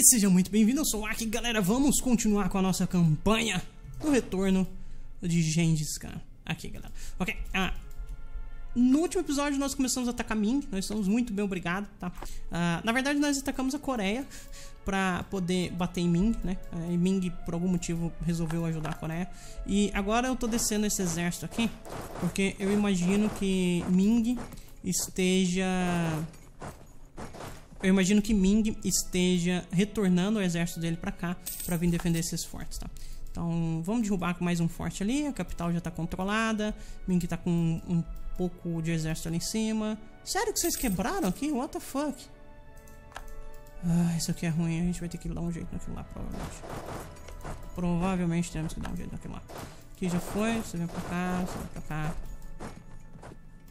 E seja muito bem-vindo, eu sou o Aki, galera, vamos continuar com a nossa campanha do retorno de Gengis Khan. Aqui, galera. Ok, ah, no último episódio nós começamos a atacar Ming, nós estamos muito bem, obrigado, tá? Ah, na verdade nós atacamos a Coreia pra poder bater em Ming, né? E Ming, por algum motivo, resolveu ajudar a Coreia. E agora eu tô descendo esse exército aqui, porque eu imagino que Ming esteja eu imagino que Ming esteja retornando o exército dele pra cá pra vir defender esses fortes, tá? Então vamos derrubar mais um forte ali, a capital já tá controlada, Ming tá com um, um pouco de exército ali em cima. Sério que vocês quebraram aqui? What the fuck? Ah, isso aqui é ruim, a gente vai ter que dar um jeito naquilo lá, provavelmente. Provavelmente temos que dar um jeito naquilo lá. Aqui já foi, você vem pra cá, você vem pra cá.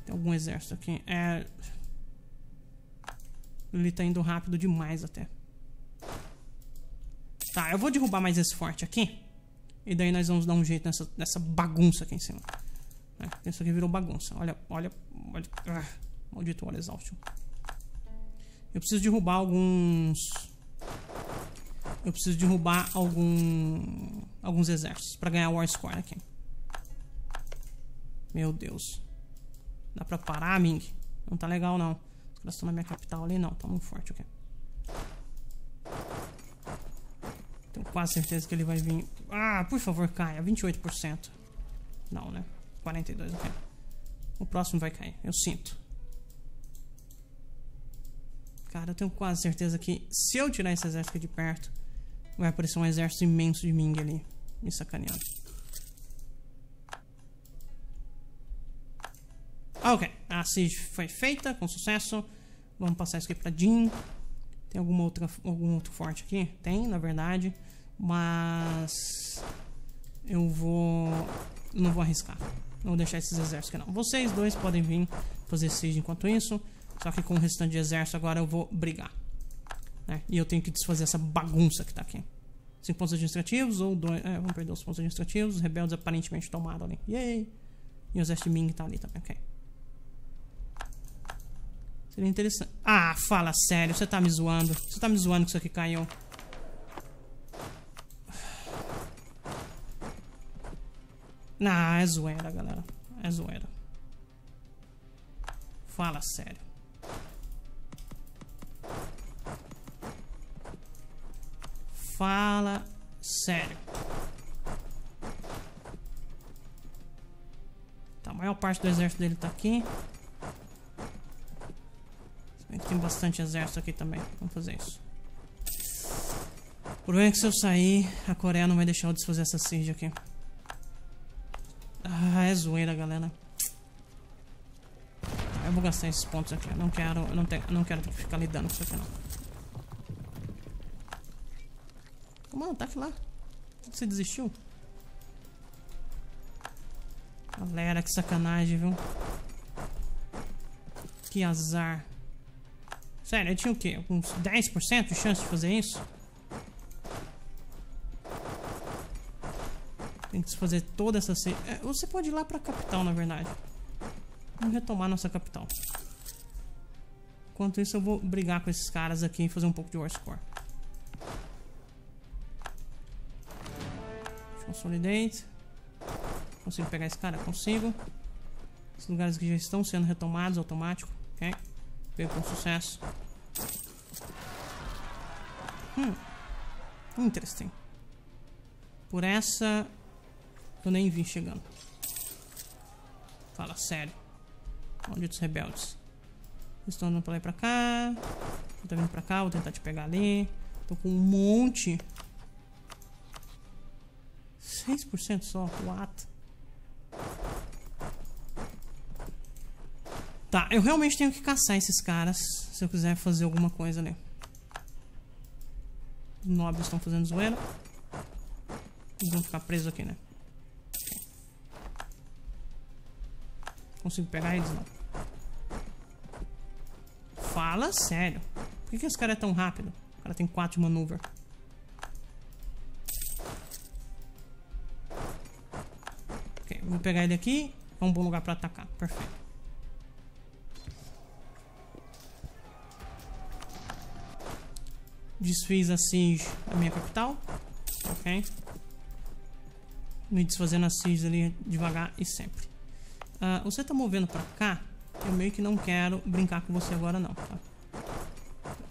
Tem algum exército aqui. É... Ele tá indo rápido demais até. Tá, eu vou derrubar mais esse forte aqui. E daí nós vamos dar um jeito nessa, nessa bagunça aqui em cima. É, isso aqui virou bagunça. Olha, olha, olha. Ah, maldito War Exhaustion. Eu preciso derrubar alguns... Eu preciso derrubar algum... Alguns exércitos pra ganhar War Score aqui. Meu Deus. Dá pra parar, Ming? Não tá legal, não. Os na minha capital ali, não. Tá muito forte, ok. Tenho quase certeza que ele vai vir... Ah, por favor, caia. 28%. Não, né? 42, ok. O próximo vai cair. Eu sinto. Cara, eu tenho quase certeza que se eu tirar esse exército de perto, vai aparecer um exército imenso de Ming ali. Me sacaneando. Ok, a siege foi feita com sucesso. Vamos passar isso aqui pra Jin. Tem alguma outra, algum outro forte aqui? Tem, na verdade. Mas... Eu vou... Não vou arriscar. Não vou deixar esses exércitos aqui não. Vocês dois podem vir fazer siege enquanto isso. Só que com o restante de exército agora eu vou brigar. Né? E eu tenho que desfazer essa bagunça que tá aqui. 5 pontos administrativos ou dois. É, vamos perder os pontos administrativos. Os rebeldes aparentemente tomaram ali. Yay! E o exército Ming tá ali também, ok. Seria interessante. Ah, fala sério, você tá me zoando. Você tá me zoando que isso aqui caiu. Não, é zoeira, galera. É zoeira. Fala sério. Fala sério. Tá, a maior parte do exército dele tá aqui. Tem bastante exército aqui também. Vamos fazer isso. O problema é que se eu sair, a Coreia não vai deixar eu desfazer essa siege aqui. Ah, é zoeira, galera. Eu vou gastar esses pontos aqui. Eu não quero, eu não, te, não quero ter que ficar lidando com isso aqui, não. Mano, tá aqui lá. Você desistiu? Galera, que sacanagem, viu? Que azar. Sério, eu tinha o quê? Uns 10% de chance de fazer isso? Tem que fazer toda essa... É, você pode ir lá pra capital, na verdade. Vamos retomar nossa capital. Enquanto isso, eu vou brigar com esses caras aqui e fazer um pouco de war score. Consolidate. Consigo pegar esse cara? Consigo. Os lugares que já estão sendo retomados automático. Ok. Pego com sucesso. Hum. Interesting. Por essa eu nem vi chegando. Fala sério. Malditos rebeldes. Estão andando pra lá e pra cá. Tá vindo pra cá, vou tentar te pegar ali. Tô com um monte. 6% só. What? Tá, eu realmente tenho que caçar esses caras se eu quiser fazer alguma coisa ali. Os nobres estão fazendo zoeira. Eles vão ficar presos aqui, né? Consigo pegar eles? Não. Fala sério. Por que, que esse cara é tão rápido? O cara tem 4 de maneuver. Ok, vou pegar ele aqui. É um bom lugar pra atacar. Perfeito. Desfiz a siege da minha capital. Ok? Me desfazendo a siege ali devagar e sempre. Uh, você tá movendo pra cá. Eu meio que não quero brincar com você agora não, tá?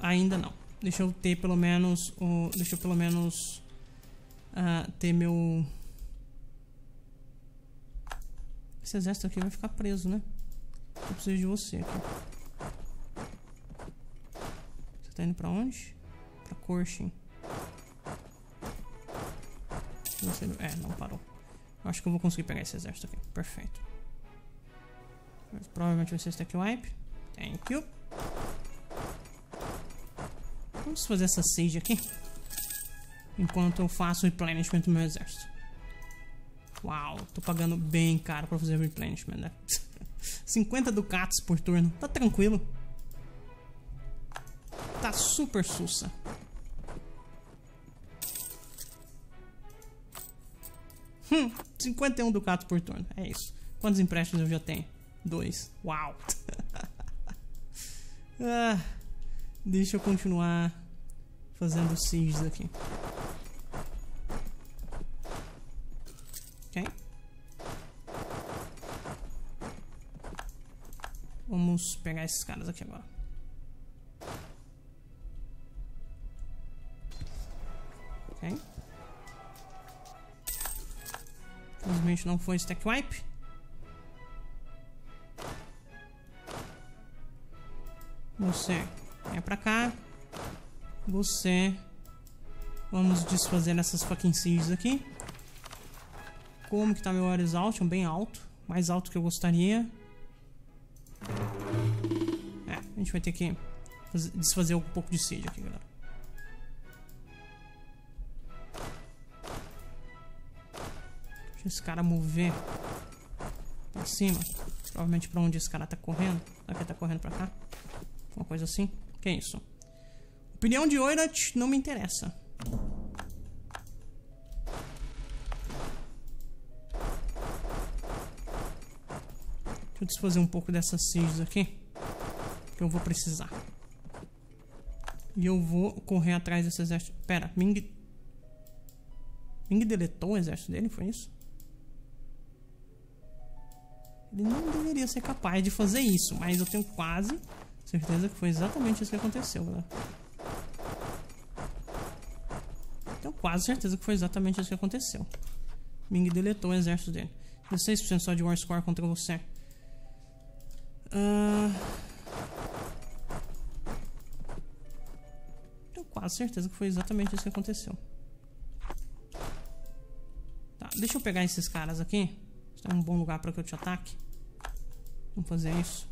Ainda não. Deixa eu ter pelo menos o... Deixa eu pelo menos... Uh, ter meu... Esse exército aqui vai ficar preso, né? Eu preciso de você aqui. Você tá indo pra onde? Pra Korshin. Você... É, não parou. Acho que eu vou conseguir pegar esse exército aqui. Perfeito. Mas provavelmente vai ser stack wipe. Thank you. Vamos fazer essa siege aqui. Enquanto eu faço o replenishment do meu exército. Uau, tô pagando bem caro pra fazer replenishment, né? 50 ducatos por turno. Tá tranquilo. Tá super sussa. Hum, 51 ducatos por turno. É isso. Quantos empréstimos eu já tenho? Dois. Uau! ah, deixa eu continuar fazendo sieges aqui. Ok? Vamos pegar esses caras aqui agora. Não foi stack wipe. Você vem pra cá. Você. Vamos desfazer essas fucking sieges aqui. Como que tá meu Horizontal? Bem alto. Mais alto que eu gostaria. É, a gente vai ter que fazer, desfazer um pouco de siege aqui, galera. Deixa esse cara mover pra cima. Provavelmente pra onde esse cara tá correndo. Será que tá correndo pra cá? Uma coisa assim. Que é isso? Opinião de Oirat não me interessa. Deixa eu desfazer um pouco dessas sieges aqui. Que eu vou precisar. E eu vou correr atrás desse exército. Pera, Ming... Ming deletou o exército dele, foi isso? Não deveria ser capaz de fazer isso, mas eu tenho quase certeza que foi exatamente isso que aconteceu, galera. Tenho quase certeza que foi exatamente isso que aconteceu. Ming deletou o exército dele. 16% só de War Score contra você. Uh... Tenho quase certeza que foi exatamente isso que aconteceu. Tá, deixa eu pegar esses caras aqui. Isso é um bom lugar para que eu te ataque. Vamos fazer isso.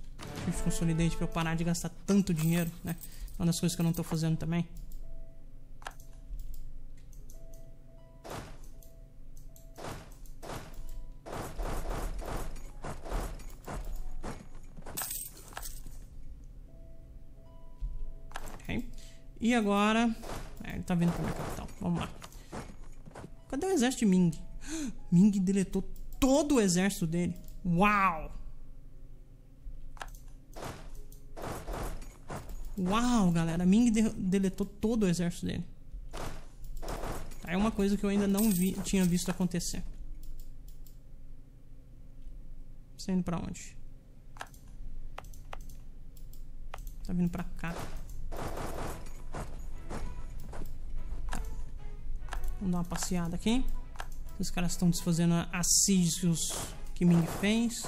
Shift Consolidate para eu parar de gastar tanto dinheiro, né? É uma das coisas que eu não estou fazendo também. E agora... É, ele tá vindo pra minha capital. Vamos lá. Cadê o exército de Ming? Ming deletou todo o exército dele. Uau! Uau, galera. Ming de deletou todo o exército dele. É uma coisa que eu ainda não vi, tinha visto acontecer. Você indo pra onde? Tá vindo pra cá. Vamos dar uma passeada aqui. Os caras estão desfazendo as sieges que, os, que Ming fez.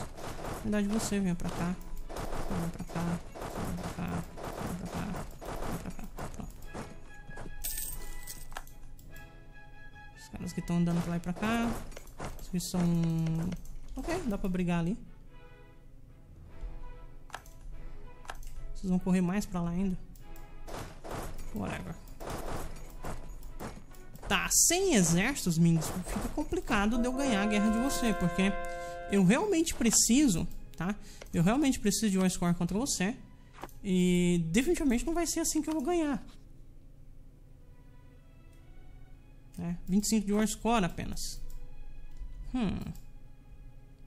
Na verdade, você vem pra cá. Vem pra cá. Que estão andando pra lá e pra cá. Esses são... Ok, dá pra brigar ali. Vocês vão correr mais pra lá ainda. Whatever. Tá, sem exércitos, Mings, fica complicado de eu ganhar a guerra de você, porque eu realmente preciso, tá? Eu realmente preciso de um score contra você. E definitivamente não vai ser assim que eu vou ganhar. Né? 25 de Warscore apenas. Hum.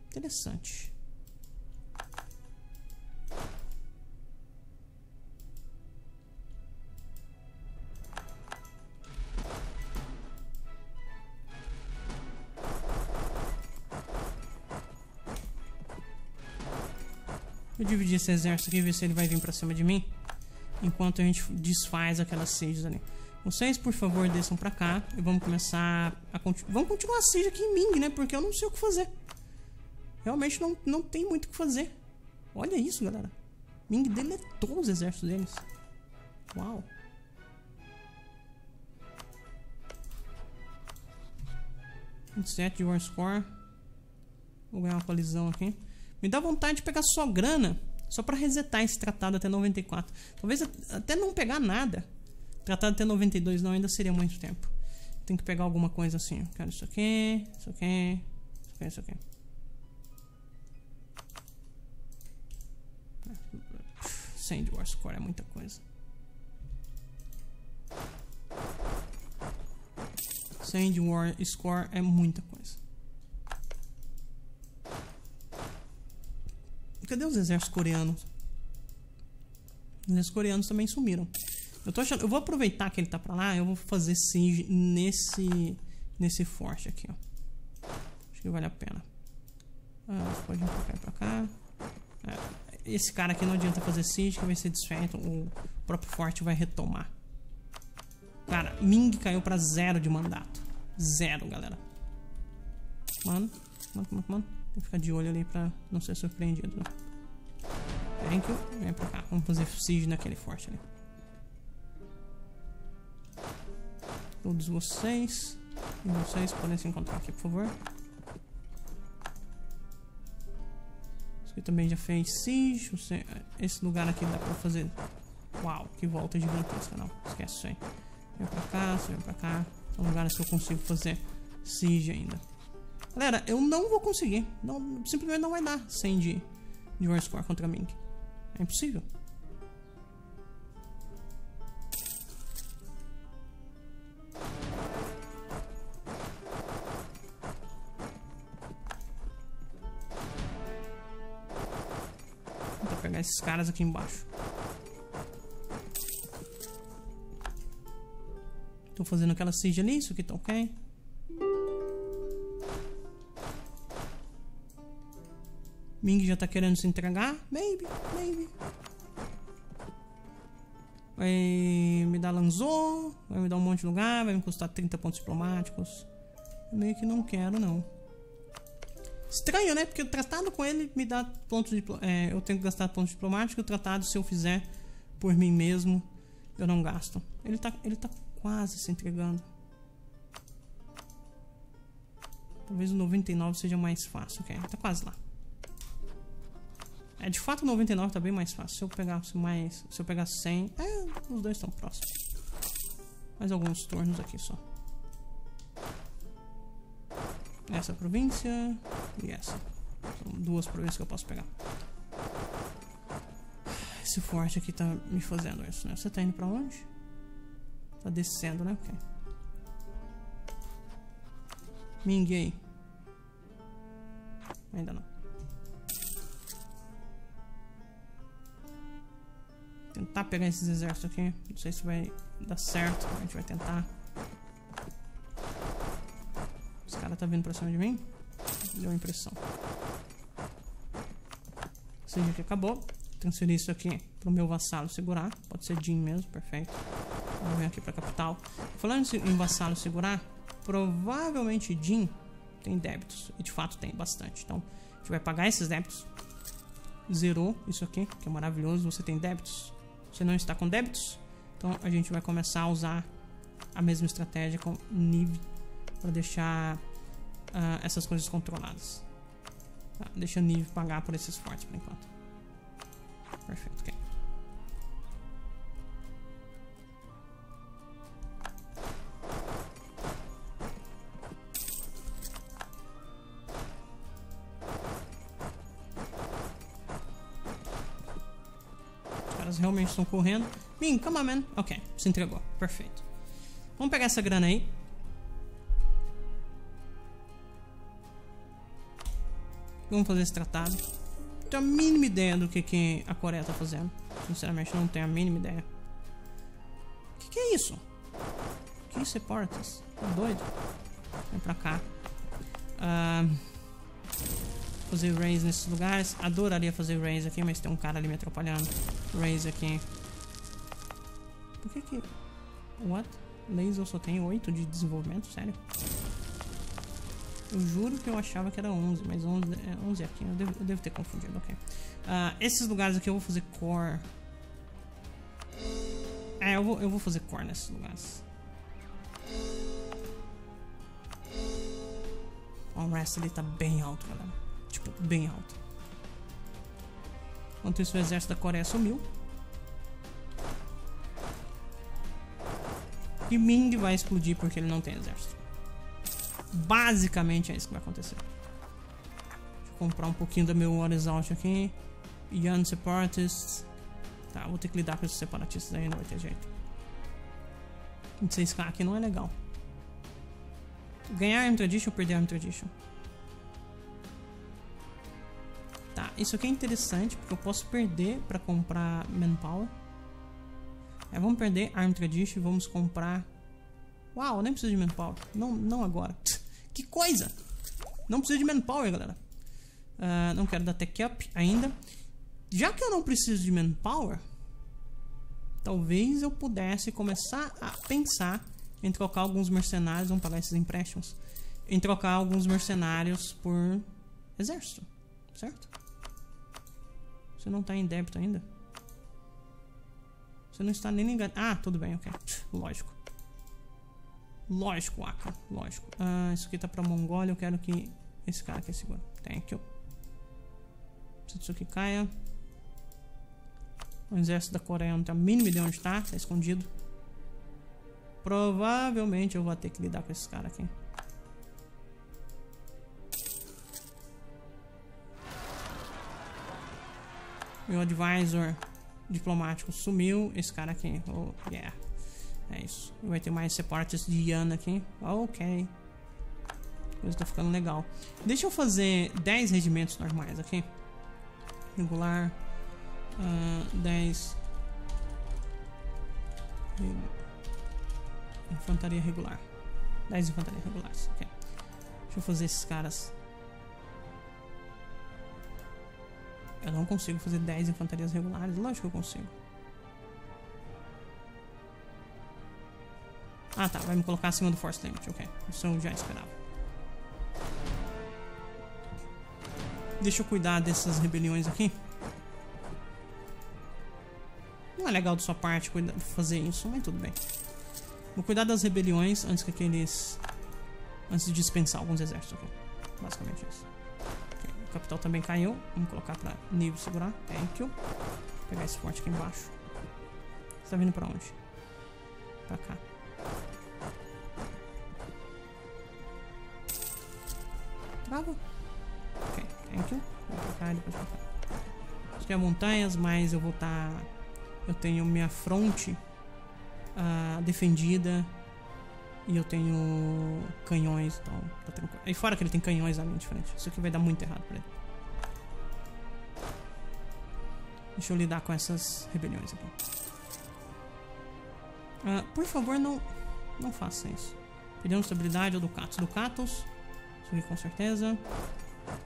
Interessante. Vou dividir esse exército aqui e ver se ele vai vir pra cima de mim. Enquanto a gente desfaz aquelas seis ali. Vocês, por favor, desçam pra cá. E vamos começar a... Vamos continuar a siege aqui em Ming, né? Porque eu não sei o que fazer. Realmente não, não tem muito o que fazer. Olha isso, galera. Ming deletou os exércitos deles. Uau. Sete de War Score. Vou ganhar uma colisão aqui. Me dá vontade de pegar só grana. Só pra resetar esse tratado até 94. Talvez até não pegar nada. Tratado até 92 não, ainda seria muito tempo. Tem que pegar alguma coisa assim. Quero isso aqui, isso aqui, isso aqui, isso aqui. Sand War Score é muita coisa. Sand War Score é muita coisa. Cadê os exércitos coreanos? Os exércitos coreanos também sumiram. Eu tô achando, eu vou aproveitar que ele tá pra lá, eu vou fazer siege nesse nesse forte aqui, ó. Acho que vale a pena. Ah, pode ir pra cá e pra cá. É, esse cara aqui não adianta fazer siege, que vai ser desfeito. O próprio forte vai retomar. Cara, Ming caiu pra zero de mandato. Zero, galera. Mano, mano, mano, mano. Tem que ficar de olho ali pra não ser surpreendido. Né? Thank you. Vem pra cá. Vamos fazer siege naquele forte ali. Todos vocês. E vocês podem se encontrar aqui, por favor. Aqui também já fez siege. Esse lugar aqui dá pra fazer... Uau, que volta gigantesca. Não, esquece isso aí. Vem pra cá, você vem pra cá. São lugares que eu consigo fazer siege ainda. Galera, eu não vou conseguir. Não, simplesmente não vai dar sem de, de Score contra Ming. É impossível. Esses caras aqui embaixo. Tô fazendo aquela siege ali, isso aqui tá ok. Ming já tá querendo se entregar? Maybe, maybe. Vai me dar Lanzou, vai me dar um monte de lugar, vai me custar 30 pontos diplomáticos. Meio que não quero, não. Estranho, né? Porque o tratado com ele me dá pontos de, é, Eu tenho que gastar pontos diplomáticos. O tratado, se eu fizer por mim mesmo, eu não gasto. Ele tá, ele tá quase se entregando. Talvez o 99 seja mais fácil. Ok, tá quase lá. É, de fato 99 tá bem mais fácil. Se eu pegasse mais. Se eu pegar 100. É, os dois estão próximos. Mais alguns turnos aqui só. Essa província e essa. São duas províncias que eu posso pegar. Esse forte aqui tá me fazendo isso, né? Você tá indo pra onde? Tá descendo, né? Ok. Ninguém. Ainda não. tentar pegar esses exércitos aqui. Não sei se vai dar certo. A gente vai tentar. Esse cara tá vindo pra cima de mim. Deu impressão. Ou seja, que acabou. Transferir isso aqui pro meu vassalo segurar. Pode ser Jin mesmo, perfeito. Vamos vir aqui pra capital. Falando em vassalo segurar, provavelmente Jin tem débitos. E de fato tem bastante. Então, a gente vai pagar esses débitos. Zerou isso aqui, que é maravilhoso. Você tem débitos você não está com débitos, então a gente vai começar a usar a mesma estratégia com NIV para deixar uh, essas coisas controladas. Tá? Deixa o NIV pagar por esses fortes por enquanto. Perfeito, ok. realmente estão correndo. Min, come on, man. Ok, se entregou. Perfeito. Vamos pegar essa grana aí. Vamos fazer esse tratado. Não tenho a mínima ideia do que, que a Coreia tá fazendo. Sinceramente, não tenho a mínima ideia. O que, que é isso? Que isso é Portas? Tá doido? Vem pra cá. Uh... fazer raise nesses lugares. Adoraria fazer raise aqui, mas tem um cara ali me atrapalhando. Raise aqui. Por que que... What? Laser só tem 8 de desenvolvimento? Sério? Eu juro que eu achava que era 11, mas 11, é 11 aqui. Eu devo, eu devo ter confundido, ok. Uh, esses lugares aqui eu vou fazer core. É, eu vou, eu vou fazer core nesses lugares. O resto ali tá bem alto, galera. Tipo, bem alto. Enquanto isso, o exército da Coreia sumiu. E Ming vai explodir porque ele não tem exército. Basicamente é isso que vai acontecer. Eu comprar um pouquinho do meu Horizonte aqui. Young Separatists. Tá, vou ter que lidar com esses separatistas aí, não vai ter jeito. 26k aqui não é legal. Ganhar Arm Tradition ou perder Arm Tradition? Tá, isso aqui é interessante porque eu posso perder para comprar Manpower. É, vamos perder Arm Tradition e vamos comprar... Uau, nem preciso de Manpower. Não, não agora. que coisa! Não preciso de Manpower, galera. Uh, não quero dar Tech Up ainda. Já que eu não preciso de Manpower, talvez eu pudesse começar a pensar em trocar alguns mercenários, vamos pagar esses empréstimos, em trocar alguns mercenários por exército, certo? Você não está em débito ainda? Você não está nem ligado. Ah, tudo bem, ok. Lógico. Lógico, Aka. Lógico. Ah, isso aqui tá pra Mongólia. Eu quero que esse cara aqui segura. Thank you. Preciso isso aqui caia. O exército da Coreia não tem a mínima ideia onde está. Está escondido. Provavelmente eu vou ter que lidar com esse cara aqui. Meu advisor diplomático sumiu. Esse cara aqui. Oh, yeah. É isso. Vai ter mais separatists de Yana aqui. Ok. Coisa tá ficando legal. Deixa eu fazer 10 regimentos normais aqui. Regular. Uh, 10. Infantaria regular. 10 infantaria regulares. Deixa eu fazer esses caras Eu não consigo fazer 10 infantarias regulares. Lógico que eu consigo. Ah, tá. Vai me colocar acima do Force Limit. Ok. Isso eu já esperava. Deixa eu cuidar dessas rebeliões aqui. Não é legal de sua parte fazer isso, mas tudo bem. Vou cuidar das rebeliões antes que aqueles... Antes de dispensar alguns exércitos aqui. Basicamente isso. O capital também caiu. Vamos colocar pra nível segurar. Thank you. Vou pegar esse forte aqui embaixo. Você tá vindo pra onde? Pra cá. Trava. Ok, thank you. Vou e depois pra cá. Que é montanhas, mas eu vou estar... Tá... Eu tenho minha fronte uh, defendida e eu tenho canhões, então tá tranquilo. E fora que ele tem canhões ali de frente. Isso aqui vai dar muito errado pra ele. Deixa eu lidar com essas rebeliões aqui. Uh, por favor, não, não faça isso. Perdemos estabilidade ao Ducatus. Ducatus. Com certeza.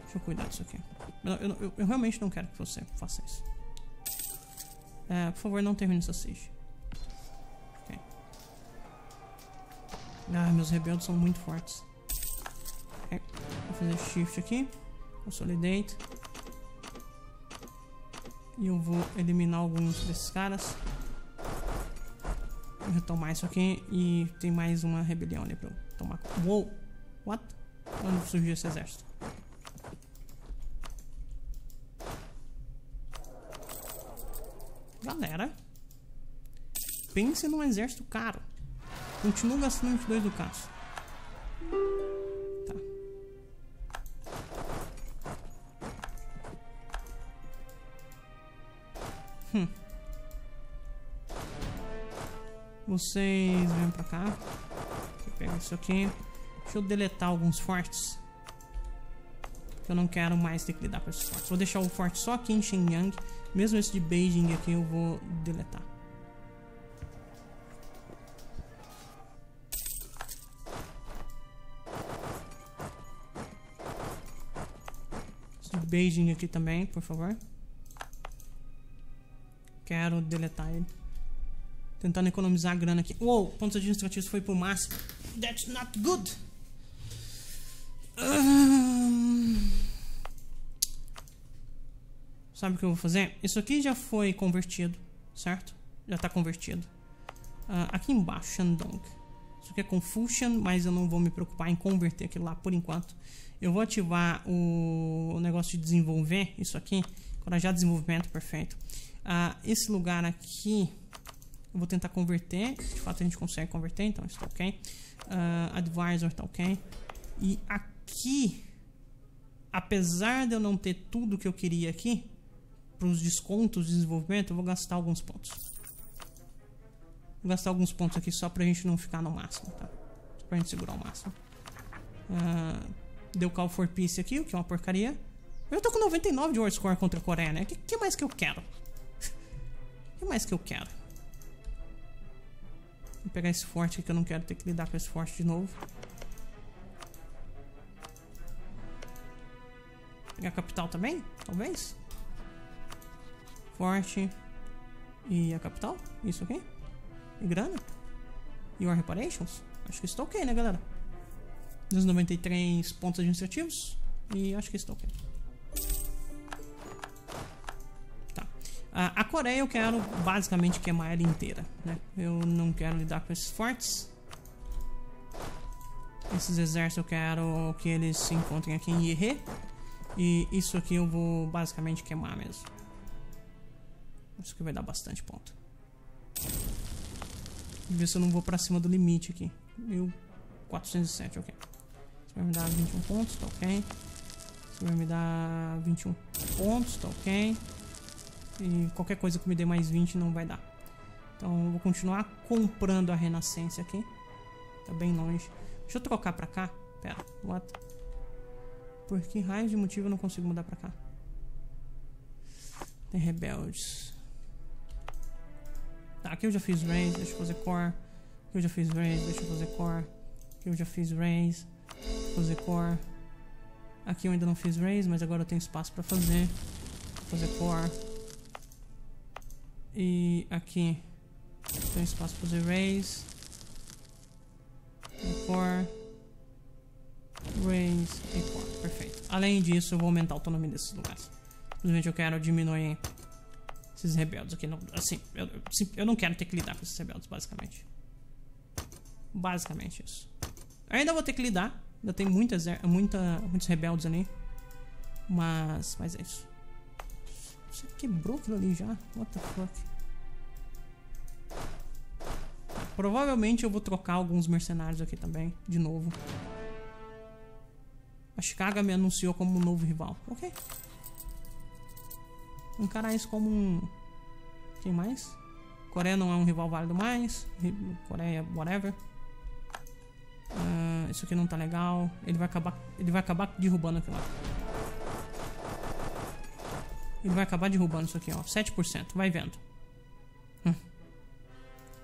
Deixa eu cuidar disso aqui. Eu, eu, eu, eu realmente não quero que você faça isso. Uh, por favor, não termine essa siege. Ah, meus rebeldes são muito fortes. É, vou fazer shift aqui. Consolidate. E eu vou eliminar alguns desses caras. Vou retomar isso aqui. E tem mais uma rebelião ali pra eu tomar. Uou! What? Onde surgiu esse exército? Galera. Pense num exército caro. Continuo gastando 22 do caso. Tá. Hum. Vocês vêm pra cá. Eu pegar isso aqui. Deixa eu deletar alguns fortes. Eu não quero mais ter que lidar com esses fortes. Vou deixar o forte só aqui em Shenyang. Mesmo esse de Beijing aqui eu vou deletar. Beijing aqui também, por favor. Quero deletar ele. Tentando economizar grana aqui. Uou, pontos administrativos foi pro máximo. That's not good. Sabe o que eu vou fazer? Isso aqui já foi convertido, certo? Já está convertido. Uh, aqui embaixo, Shandong. Isso aqui é Confucian, mas eu não vou me preocupar em converter aquilo lá por enquanto. Eu vou ativar o, negócio de desenvolver isso aqui. Encorajar desenvolvimento, perfeito. Uh, esse lugar aqui, eu vou tentar converter. De fato, a gente consegue converter, então está ok. Uh, advisor está ok. E aqui, apesar de eu não ter tudo que eu queria aqui, para os descontos de desenvolvimento, eu vou gastar alguns pontos. Vou gastar alguns pontos aqui só pra gente não ficar no máximo, tá? Só pra gente segurar o máximo. Uh, deu call for peace aqui, o que é uma porcaria. Eu tô com 99 de war score contra a Coreia, né? O que, que mais que eu quero? O que mais que eu quero? Vou pegar esse forte aqui que eu não quero ter que lidar com esse forte de novo. Pegar a capital também? Talvez? Forte. E a capital? Isso aqui? E grana? Your Reparations? Acho que está ok, né, galera? 293 pontos administrativos. E acho que está ok. Tá. A, Coreia eu quero basicamente queimar ela inteira, né? Eu não quero lidar com esses fortes. Esses exércitos eu quero que eles se encontrem aqui em Ierre. E isso aqui eu vou basicamente queimar mesmo. Isso que vai dar bastante ponto. Ver se eu não vou pra cima do limite aqui. 1407, ok. Isso vai me dar 21 pontos, tá ok. Isso vai me dar 21 pontos, tá ok. E qualquer coisa que me dê mais 20 não vai dar. Então eu vou continuar comprando a Renascença aqui. Tá bem longe. Deixa eu trocar pra cá. Pera, what? Por que raio de motivo eu não consigo mudar pra cá? Tem rebeldes. Tá, aqui eu já fiz raise, deixa eu fazer core. Aqui eu já fiz raise, deixa eu fazer core. Aqui eu já fiz raise, fazer core. Aqui eu ainda não fiz raise, mas agora eu tenho espaço para fazer. Fazer core. E aqui tem espaço para fazer raise. Core. Raise e core. Perfeito. Além disso, eu vou aumentar a autonomia desses lugares. Simplesmente eu quero diminuir esses rebeldes aqui. Não, assim, eu, eu não quero ter que lidar com esses rebeldes, basicamente. Basicamente isso. ainda vou ter que lidar. Ainda tem muitas, muita, muitos rebeldes ali. Mas, mas é isso. Você quebrou aquilo ali já? What the fuck? Provavelmente eu vou trocar alguns mercenários aqui também, de novo. A Chicago me anunciou como um novo rival. Ok encarar isso como um. Quem mais? Coreia não é um rival válido mais. Coreia, whatever. Uh, isso aqui não tá legal. Ele vai acabar. Ele vai acabar derrubando aquilo lá. Ele vai acabar derrubando isso aqui, ó. 7%. Vai vendo. Hum.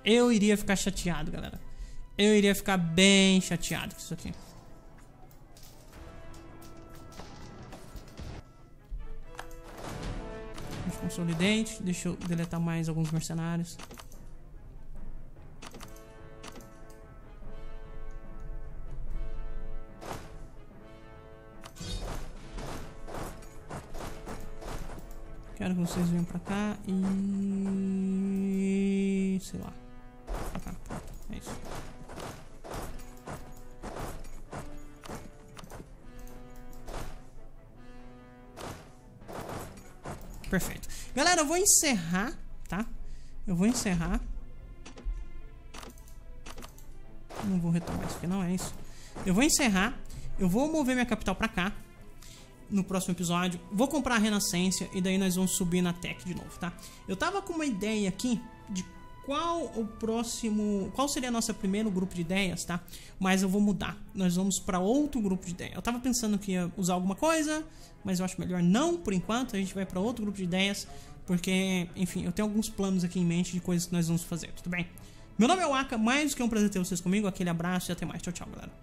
Eu iria ficar chateado, galera. Eu iria ficar bem chateado com isso aqui. Consolidante. Deixa eu deletar mais alguns mercenários. Quero que vocês venham pra cá e... Sei lá. É isso. Perfeito. Galera, eu vou encerrar, tá? Eu vou encerrar. Não vou retomar isso aqui, não, é isso. Eu vou encerrar. Eu vou mover minha capital pra cá. No próximo episódio. Vou comprar a Renascença e daí nós vamos subir na Tech de novo, tá? Eu tava com uma ideia aqui de qual o próximo, qual seria a nossa primeiro grupo de ideias, tá? Mas eu vou mudar. Nós vamos para outro grupo de ideias. Eu tava pensando que ia usar alguma coisa, mas eu acho melhor não por enquanto. A gente vai para outro grupo de ideias, porque, enfim, eu tenho alguns planos aqui em mente de coisas que nós vamos fazer, tudo bem? Meu nome é Waka, mais do que um prazer ter vocês comigo. Aquele abraço e até mais. Tchau, tchau, galera.